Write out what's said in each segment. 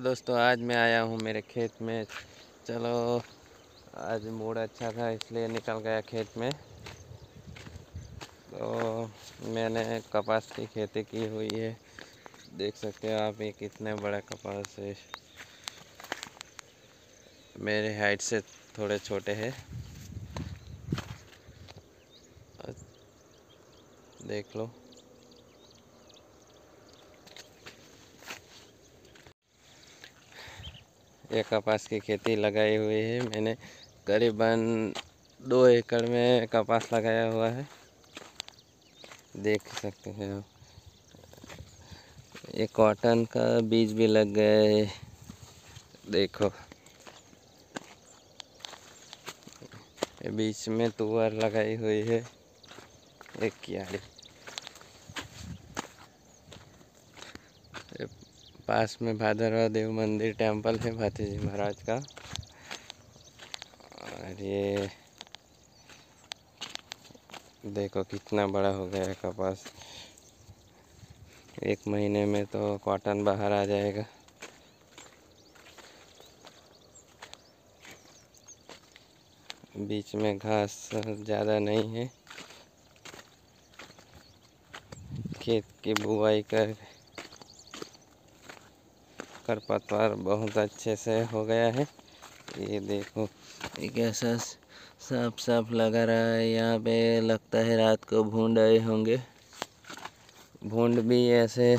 दोस्तों, आज मैं आया हूँ मेरे खेत में। चलो, आज मूड अच्छा था, इसलिए निकल गया खेत में। तो मैंने कपास की खेती की हुई है। देख सकते हो आप ये कितने बड़ा कपास है। मेरे हाइट से थोड़े छोटे हैं। देख लो। ये कपास की खेती लगाई हुई है। मैंने करीबन दो एकड़ में कपास लगाया हुआ है। देख सकते हैं आप। ये कॉटन का बीज भी लग गया है। देखो। बीच में तुअर लगाई हुई है। एक क्यारी। पास में भादरवा देव मंदिर टेंपल है भाती जी महाराज का। और ये देखो कितना बड़ा हो गया कपास। एक महीने में तो कॉटन बाहर आ जाएगा। बीच में घास ज़्यादा नहीं है। खेत की बुआई कर खरपतवार बहुत अच्छे से हो गया है। ये देखो कैसा साफ़ साफ़ लगा रहा है। यहाँ पे लगता है रात को भूड आए होंगे। भूड भी ऐसे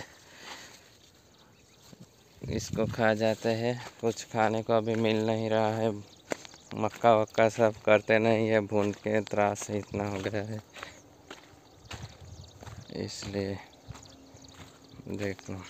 इसको खा जाते हैं। कुछ खाने को अभी मिल नहीं रहा है। मक्का वक्का सब करते नहीं है। भूड के त्रास से इतना हो गया है। इसलिए देखो।